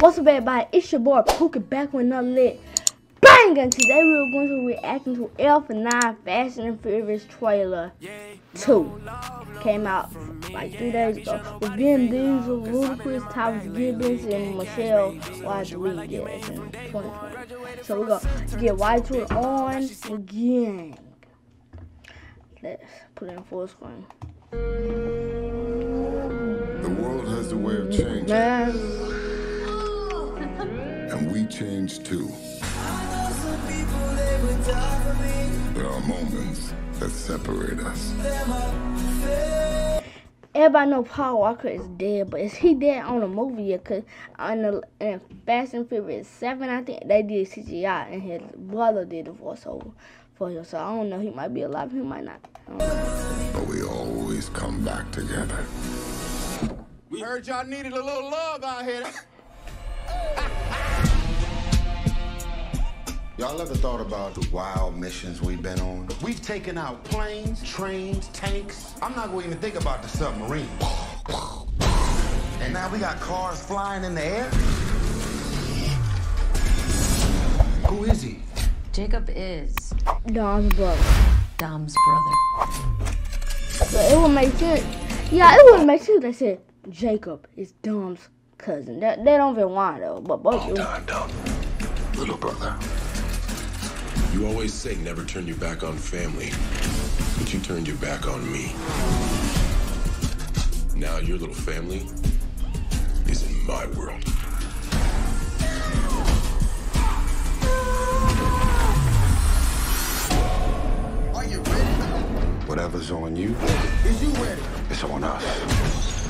What's up, everybody? It's your boy Pookie back with another lit bang. And today we're going to reacting to F9 Fast and Furious trailer 2. Came out like three days ago. With Vin Diesel, Ludacris, Thomas Gibbons, and Michelle Rodriguez in 2020. So we're going to get right to it on again. Let's put it in full screen. The world has a way of changing, Man. And we change too. There are moments that separate us. Everybody know Paul Walker is dead, but is he dead on the movie yet? Cause on the in Fast and Furious Seven, I think they did CGI, and his brother did the voiceover for him. So I don't know. He might be alive. He might not. I don't know. But we always come back together. We heard y'all needed a little love out here. Y'all ever thought about the wild missions we've been on? We've taken out planes, trains, tanks. I'm not going to even think about the submarine. And now we got cars flying in the air? Who is he? Jakob is Dom's brother. Dom's brother. But it would make sense. Yeah, it would make sense. They said Jakob is Dom's cousin. That they don't even want though. But both of them. Don, Don, little brother. You always say never turn your back on family, but you turned your back on me. Now your little family is in my world. Are you ready? Whatever's on you, Is you ready? it's on us.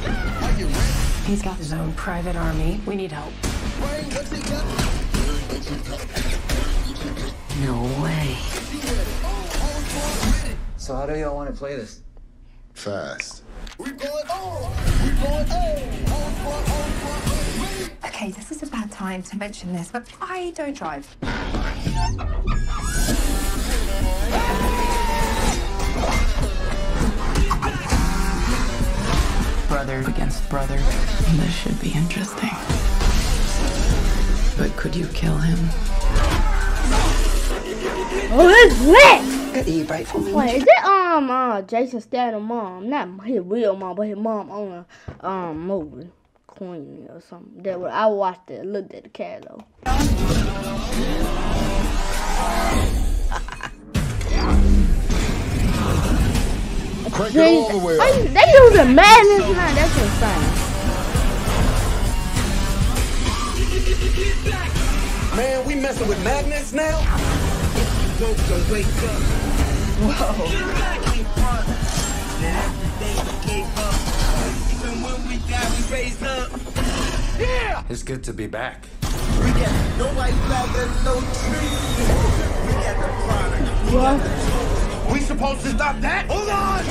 Are you ready? He's got his own private army. We need help. Bring it together. No how do y'all want to play this? Fast. We going on. We going on. On front, on front. Ready? Okay, this is a bad time to mention this, but I don't drive. brother against brother. This should be interesting. But could you kill him? Oh, it's lit. Got the e-brake for me. Wait, is it um uh Jason Statham mom? Not his real mom, but his mom on a um movie, Queen or something. That was, I watched it, looked at the cat though. Crank it all the way up. you- they using madness now. That's insane. Man, we messing with magnets now? It's good to be back. Nobody planted no tree. We got the product. What? We supposed to stop that? Hold on.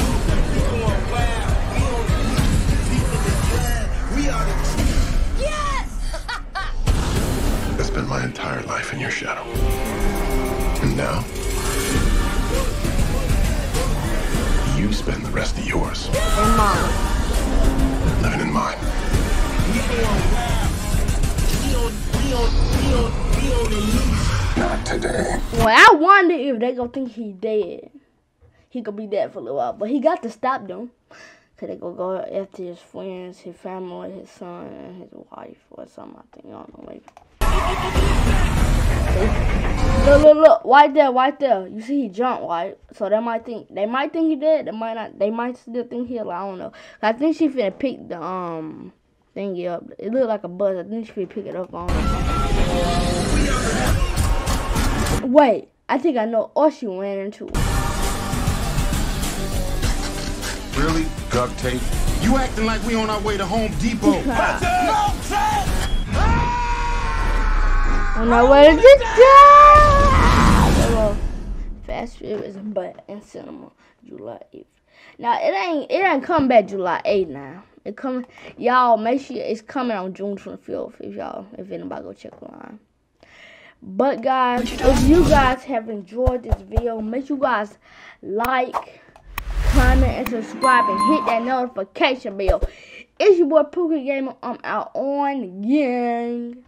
We are the truth. Yes, I spent my entire life in your shadow. And now, you spend the rest of yours And mom. living in mine. Not today. Well, I wonder if they gonna think he dead. He could be dead for a little while, but he got to stop them. Cause they gonna go after his friends, his family, his son, and his wife, or something. I think I don't know, maybe. See? Look, look, look! Right there, right there. You see, he jumped, right? So they might think they might think he dead. They might not. They might still think he alive. I don't know. I think she finna pick the um thingy up. It looked like a buzz. I think she finna pick it up on. Wait, I think I know. Or she ran into. Really? Duct tape? You acting like we on our way to Home Depot. Our way to the job. Fast Furious, but in cinema, July 8th. Now it ain't it ain't come back July 8th now. It coming y'all make sure it's coming on June 25th if y'all if anybody go check online. But guys, if you guys have enjoyed this video, make sure you guys like, comment, and subscribe and hit that notification bell. It's your boy Pookie Gamer. I'm out on gang.